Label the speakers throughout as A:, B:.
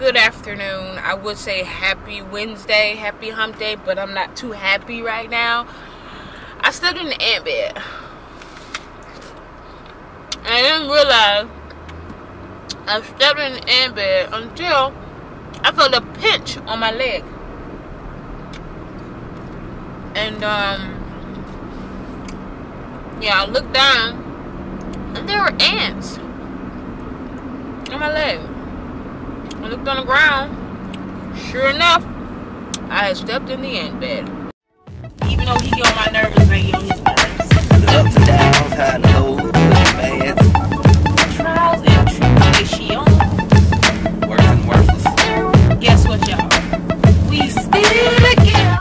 A: good afternoon. I would say happy Wednesday, happy hump day, but I'm not too happy right now. I slept in the ant bed. I didn't realize I slept in the ant bed until I felt a pinch on my leg. And um yeah, I looked down and there were ants on my leg. Looked on the ground. Sure enough, I had stepped in the ant bed. Even though he get on my nerves, I get on his nerves.
B: The ups and downs, high and lows, good and bads,
A: Trials and tribulations.
B: worse and worthless.
A: Guess what, y'all? We still together.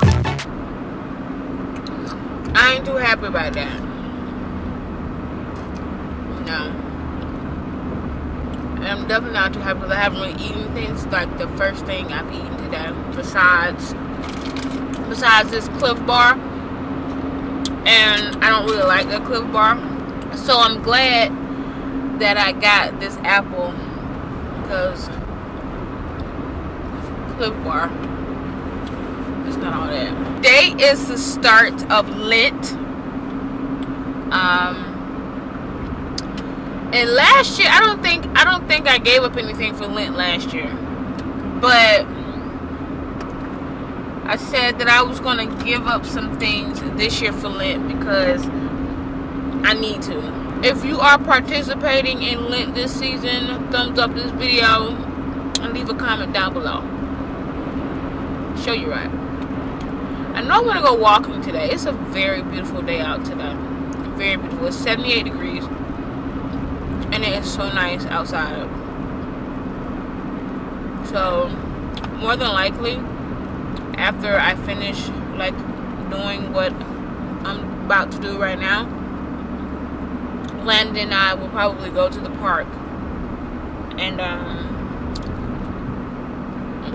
A: I ain't too happy about that. No. I'm definitely not too happy because I haven't really eaten things like the first thing I've eaten today. Besides, besides this Clif Bar, and I don't really like that Clif Bar. So I'm glad that I got this apple because Clif Bar. It's not all that. Today is the start of Lent. Um, and last year, I don't think I don't think I gave up anything for Lent last year, but I said that I was gonna give up some things this year for Lent because I need to. If you are participating in Lent this season, thumbs up this video and leave a comment down below. Show you right. I know I'm gonna go walking today. It's a very beautiful day out today. Very beautiful. It's 78 degrees. And it is so nice outside. So more than likely after I finish like doing what I'm about to do right now, Landon and I will probably go to the park and um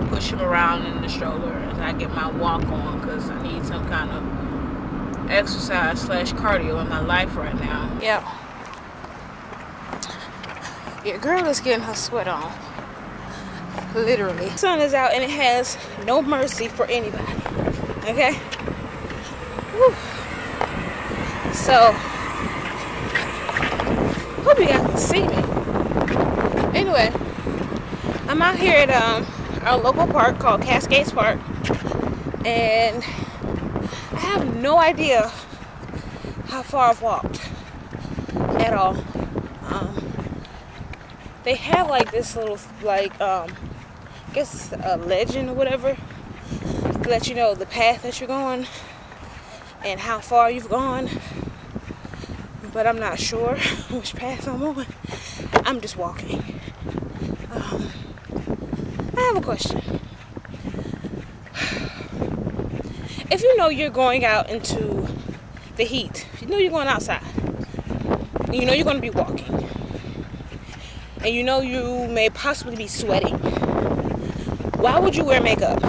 A: push him around in the stroller as I get my walk on because I need some kind of exercise slash cardio in my life right now. Yep. Your girl is getting her sweat on. Literally. The sun is out and it has no mercy for anybody. Okay? Whew. So, hope you guys can see me. Anyway, I'm out here at um, our local park called Cascades Park. And I have no idea how far I've walked at all. Um, they have like this little, like, um, I guess a legend or whatever to let you know the path that you're going and how far you've gone. But I'm not sure which path I'm on. I'm just walking. Um, I have a question. If you know you're going out into the heat, you know you're going outside, you know you're going to be walking, and you know you may possibly be sweating, why would you wear makeup?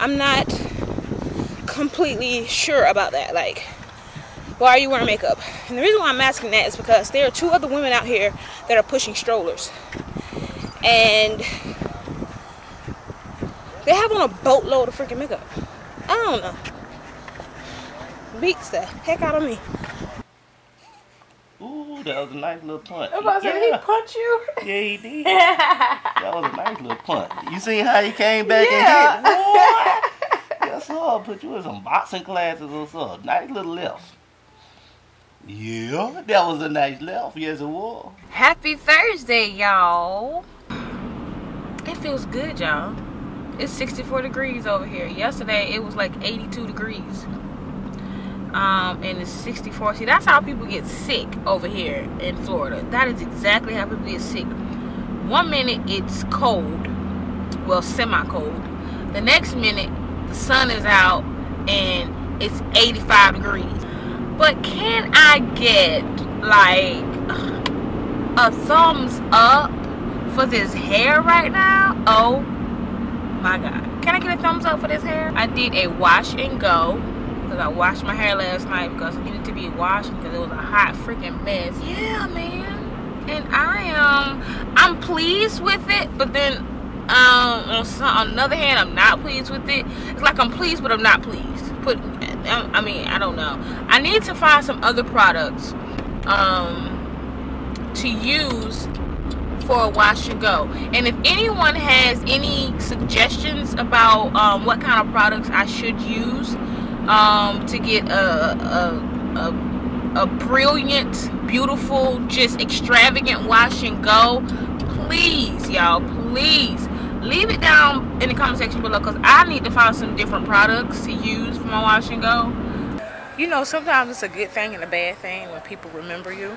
A: I'm not completely sure about that. Like, why are you wearing makeup? And the reason why I'm asking that is because there are two other women out here that are pushing strollers. And they have on a boatload of freaking makeup. I don't know. Beats the heck out of me.
B: Ooh, that was a nice little punch.
A: I'm about to say,
B: yeah.
A: he punch you?
B: yeah, he did. that was a nice little punch. You see how he came back
A: Yeah.
B: and hit? What? yes, sir. Put you in some boxing classes or something. Nice little left. Yeah, that was a nice left. Yes, it was.
A: Happy Thursday, y'all. It feels good, y'all. It's 64 degrees over here. Yesterday it was like 82 degrees. Um, and it's 64. See, that's how people get sick over here in Florida. That is exactly how people get sick. One minute it's cold, well, semi-cold. The next minute the sun is out and it's 85 degrees. But can I get like a thumbs up for this hair right now? Oh my god. Can I get a thumbs up for this hair? I did a wash and go because I washed my hair last night because it needed to be washed because it was a hot freaking mess. Yeah, man. and I am I'm pleased with it, but then um, on, some, on another hand, I'm not pleased with it. It's like I'm pleased, but I'm not pleased. Put, I mean, I don't know. I need to find some other products um, to use for a wash and go. And if anyone has any suggestions about um, what kind of products I should use um, to get a, a, a, a brilliant, beautiful, just extravagant wash and go, please, y'all, please leave it down in the comment section below because I need to find some different products to use for my wash and go. You know, sometimes it's a good thing and a bad thing when people remember you.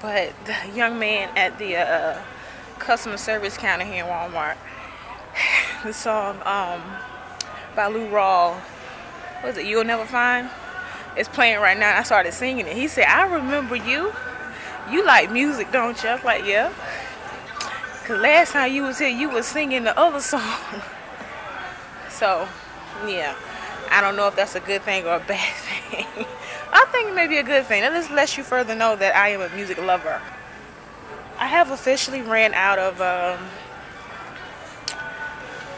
A: but the young man at the uh, customer service counter here in Walmart, the song um, by Lou Rawls, was it You'll Never Find? It's playing right now. I started singing it. He said, I remember you. You like music, don't you? I was like, yeah. Cause last time you was here, you was singing the other song. so, yeah. I don't know if that's a good thing or a bad thing. I think it may be a good thing. That just lets you further know that I am a music lover. I have officially ran out of um,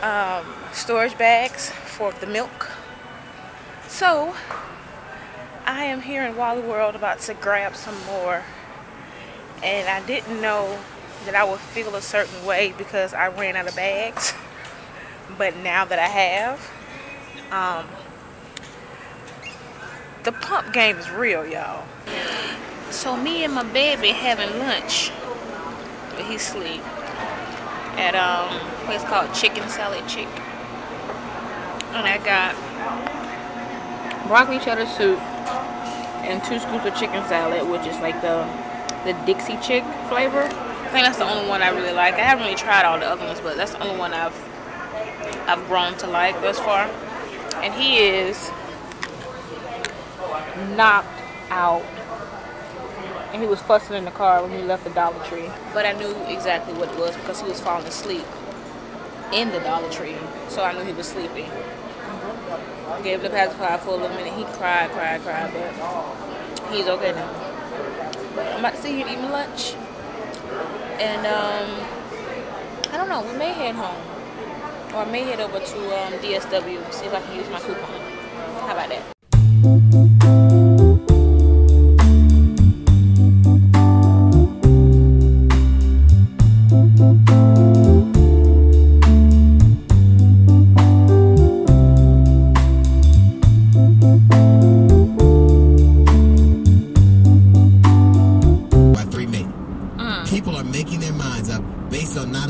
A: um, storage bags for the milk. So, I am here in Wally World about to grab some more. And I didn't know that I would feel a certain way because I ran out of bags. But now that I have, um, the pump game is real, y'all. So me and my baby having lunch, but he sleep at um place called Chicken Salad Chick, and I got broccoli cheddar soup and two scoops of chicken salad, which is like the the Dixie Chick flavor. I think that's the only one I really like. I haven't really tried all the other ones, but that's the only one I've I've grown to like thus far. And he is knocked out. And he was fussing in the car when he left the Dollar Tree. But I knew exactly what it was because he was falling asleep in the Dollar Tree. So I knew he was sleeping. Gave the pacifier for a little minute. He cried, cried, cried, but he's okay now. But I'm about to see him eating lunch. And um, I don't know, we may head home. Or I may head over to um, DSW, see if I can use my coupon. How about that?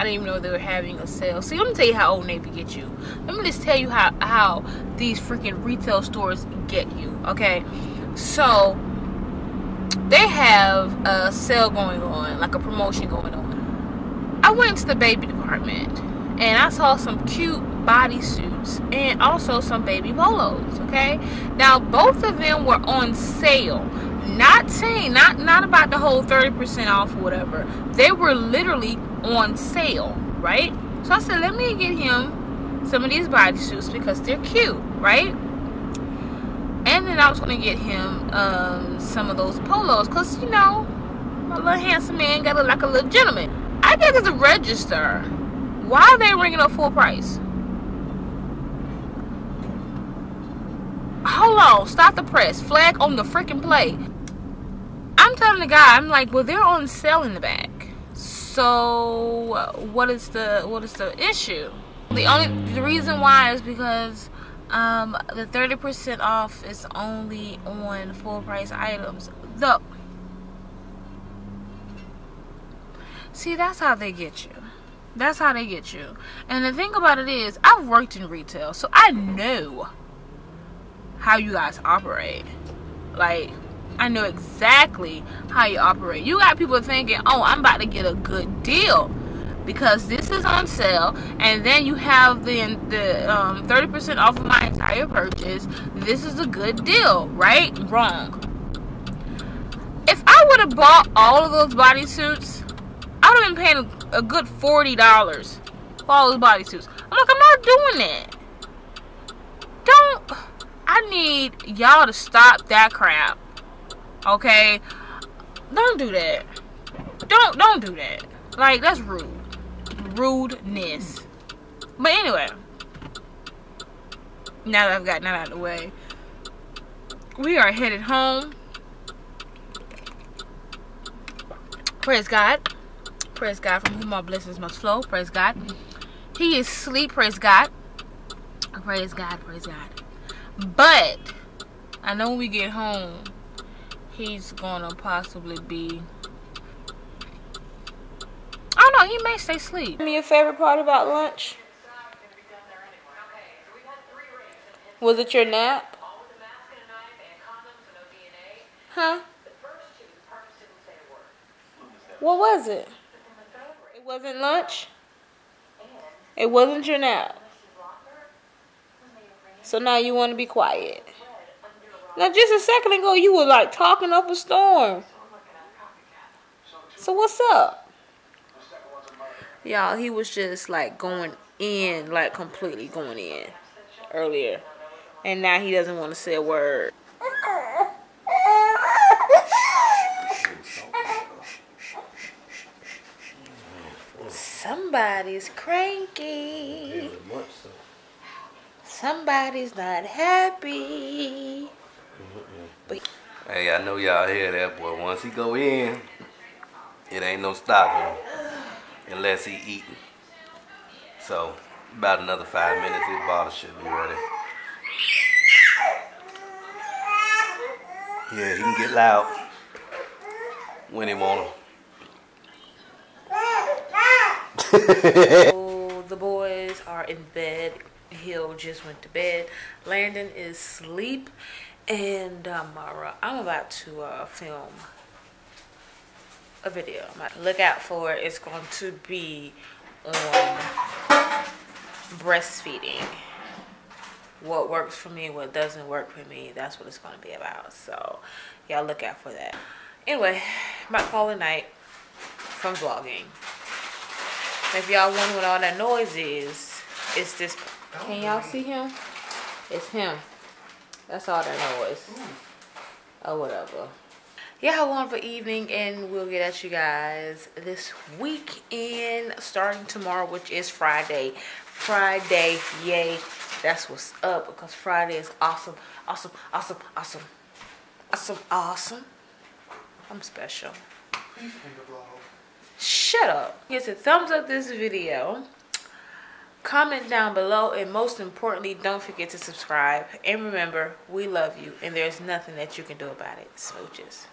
A: I didn't even know they were having a sale. See, let me tell you how Old Navy get you. Let me just tell you how, how these freaking retail stores get you, okay? So, they have a sale going on, like a promotion going on. I went to the baby department and I saw some cute bodysuits and also some baby polos. Okay, now both of them were on sale. Not saying not not about the whole 30% off or whatever. They were literally on sale, right? So I said, let me get him some of these bodysuits because they're cute, right? And then I was gonna get him um, some of those polos because you know my little handsome man got to look like a little gentleman. I think it's a register. Why are they ringing up full price? Hold on. Stop the press. Flag on the freaking play. I'm telling the guy, I'm like, well, they're on sale in the back. So, what is the what is the issue? The only the reason why is because um, the 30% off is only on full price items. The See, that's how they get you. That's how they get you. And the thing about it is, I've worked in retail, so I know how you guys operate. Like, I know exactly how you operate. You got people thinking, oh, I'm about to get a good deal because this is on sale and then you have the the um, 30% off of my entire purchase. This is a good deal right? Wrong. If i would have bought all of those bodysuits i would have been paying a, good $40 for all those bodysuits. I'm like i'm not doing it don't i need y'all to stop that crap okay don't do that don't don't do that like that's rude rudeness. But anyway, now that I've gotten that out of the way, we are headed home. Praise God. Praise God from whom all blessings must flow. Praise God. He is asleep. Praise God. Praise God. Praise God. But I know when we get home, he's gonna possibly be oh, I don't know, he may stay asleep. Me your favorite part about lunch? Was it your nap? Huh? What was it? It wasn't lunch? It wasn't your nap. So now you want to be quiet. Now just a second ago you were like talking up a storm. So what's up? Y'all, he was just like going in, like completely going in earlier. And now he doesn't want to say a word. Somebody's cranky. Somebody's not happy.
C: Hey, I know y'all hear that, boy. Once he go in, it ain't no stopping unless he eating. So about another five minutes, his bottle should be ready. Yeah, he can get loud when he wanna.
A: so oh, the boys are in bed. Hill just went to bed. Landon is asleep, and um, I'm about to uh, film a video. Look out for it. It's going to be on breastfeeding. What works for me, what doesn't work for me. That's what it's going to be about. So, y'all look out for that. Anyway, my call night from vlogging. If y'all wonder what all that noise is, it's this. Can y'all see him? It's him. That's all that noise. Or whatever. Yeah have a wonderful evening and we'll get at you guys this weekend starting tomorrow which is friday. Friday yay. That's what's up because friday is awesome awesome awesome awesome awesome awesome. I'm special. Shut up. Get a thumbs up this video comment down below and most importantly don't forget to subscribe. And remember we love you and there's nothing that you can do about it. Smooches